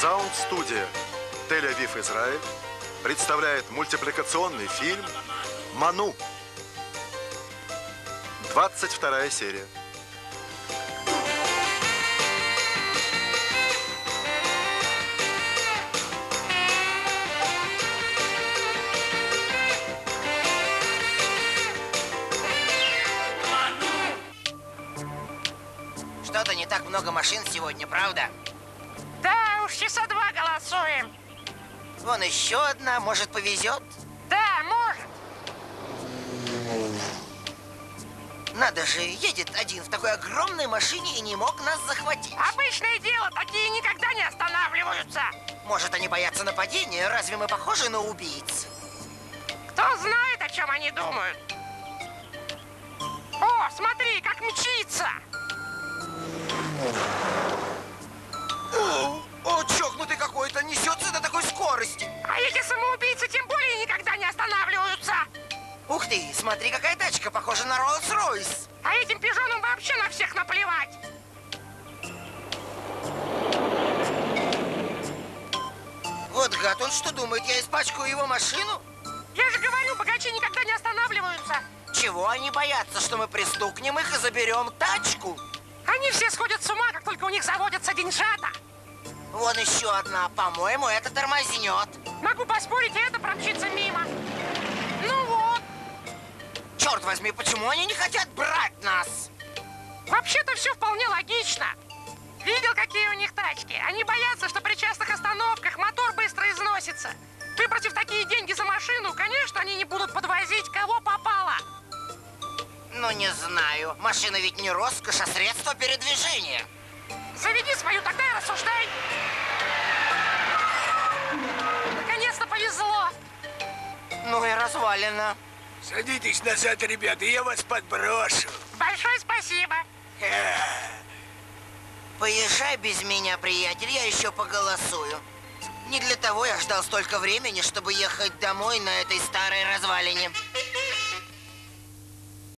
Саунд-студия Тель-Авив, Израиль представляет мультипликационный фильм «Ману». 22 серия. Что-то не так много машин сегодня, правда? Уж часа два голосуем. Вон еще одна, может, повезет? Да, может. Надо же, едет один в такой огромной машине и не мог нас захватить. Обычное дело, такие никогда не останавливаются. Может, они боятся нападения? Разве мы похожи на убийц? Кто знает, о чем они думают. О, смотри, Ух ты, смотри, какая тачка, похожа на Роллс-Ройс. А этим пижонам вообще на всех наплевать. Вот гад, он что думает, я испачкаю его машину? Я же говорю, богачи никогда не останавливаются. Чего они боятся, что мы пристукнем их и заберем тачку? Они все сходят с ума, как только у них заводятся деньжата. Вон еще одна, по-моему, это тормознет. Могу поспорить, и это промчится мимо. Возьми, почему они не хотят брать нас? Вообще-то все вполне логично. Видел, какие у них тачки? Они боятся, что при частых остановках мотор быстро износится. Выпросив такие деньги за машину, конечно, они не будут подвозить кого попало. Ну, не знаю. Машина ведь не роскошь, а средство передвижения. Заведи свою, тогда и рассуждай. Наконец-то повезло. Ну и развалина. Садитесь назад, ребята, я вас подброшу. Большое спасибо. Поезжай без меня, приятель, я еще поголосую. Не для того я ждал столько времени, чтобы ехать домой на этой старой развалине.